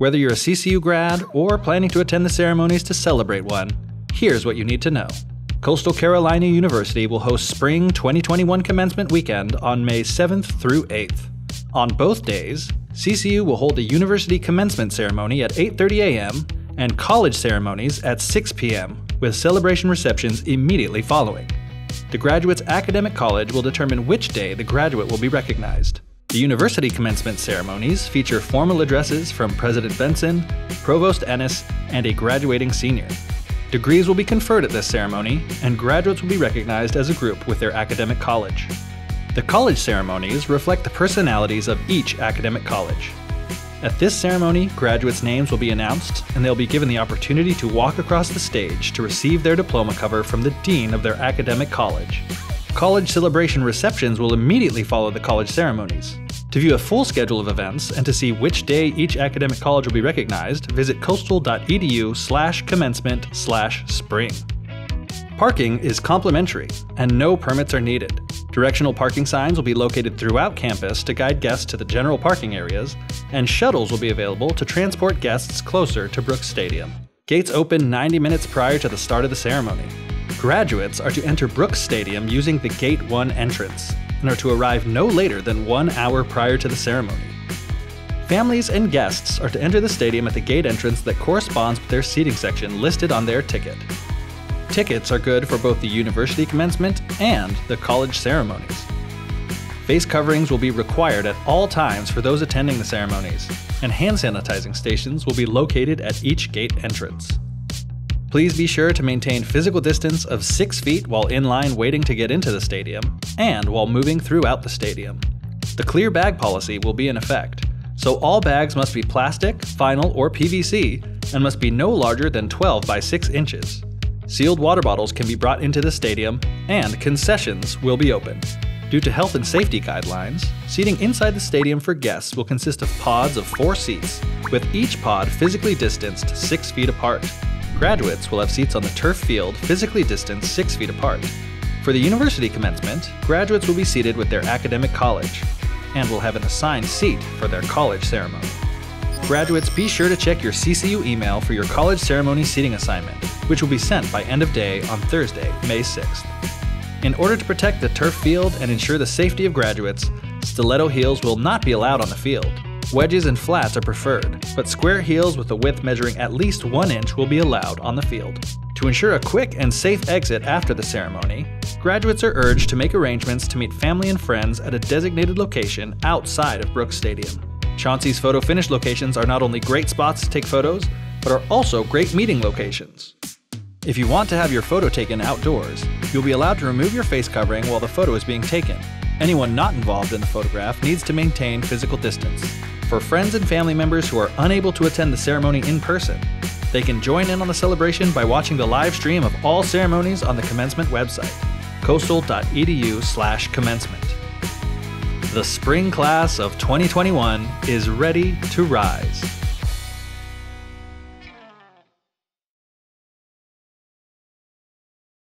Whether you're a CCU grad or planning to attend the ceremonies to celebrate one, here's what you need to know. Coastal Carolina University will host Spring 2021 Commencement Weekend on May 7th through 8th. On both days, CCU will hold a university commencement ceremony at 8:30 a.m. and college ceremonies at 6 p.m. with celebration receptions immediately following. The graduate's academic college will determine which day the graduate will be recognized. The university commencement ceremonies feature formal addresses from President Benson, Provost Ennis, and a graduating senior. Degrees will be conferred at this ceremony, and graduates will be recognized as a group with their academic college. The college ceremonies reflect the personalities of each academic college. At this ceremony, graduates' names will be announced, and they'll be given the opportunity to walk across the stage to receive their diploma cover from the dean of their academic college. College celebration receptions will immediately follow the college ceremonies. To view a full schedule of events and to see which day each academic college will be recognized, visit coastal.edu slash commencement slash spring. Parking is complimentary, and no permits are needed. Directional parking signs will be located throughout campus to guide guests to the general parking areas, and shuttles will be available to transport guests closer to Brooks Stadium. Gates open 90 minutes prior to the start of the ceremony. Graduates are to enter Brooks Stadium using the Gate 1 entrance and are to arrive no later than one hour prior to the ceremony. Families and guests are to enter the stadium at the gate entrance that corresponds with their seating section listed on their ticket. Tickets are good for both the university commencement and the college ceremonies. Face coverings will be required at all times for those attending the ceremonies, and hand sanitizing stations will be located at each gate entrance. Please be sure to maintain physical distance of 6 feet while in line waiting to get into the stadium, and while moving throughout the stadium. The clear bag policy will be in effect, so all bags must be plastic, vinyl, or PVC, and must be no larger than 12 by 6 inches. Sealed water bottles can be brought into the stadium, and concessions will be open. Due to health and safety guidelines, seating inside the stadium for guests will consist of pods of four seats, with each pod physically distanced 6 feet apart. Graduates will have seats on the turf field physically distanced 6 feet apart. For the university commencement, graduates will be seated with their academic college, and will have an assigned seat for their college ceremony. Graduates, be sure to check your CCU email for your college ceremony seating assignment, which will be sent by end of day on Thursday, May 6th. In order to protect the turf field and ensure the safety of graduates, stiletto heels will not be allowed on the field. Wedges and flats are preferred, but square heels with a width measuring at least 1 inch will be allowed on the field. To ensure a quick and safe exit after the ceremony, graduates are urged to make arrangements to meet family and friends at a designated location outside of Brooks Stadium. Chauncey's photo finish locations are not only great spots to take photos, but are also great meeting locations. If you want to have your photo taken outdoors, you'll be allowed to remove your face covering while the photo is being taken. Anyone not involved in the photograph needs to maintain physical distance. For friends and family members who are unable to attend the ceremony in person, they can join in on the celebration by watching the live stream of all ceremonies on the commencement website, coastal.edu/commencement. The spring class of 2021 is ready to rise.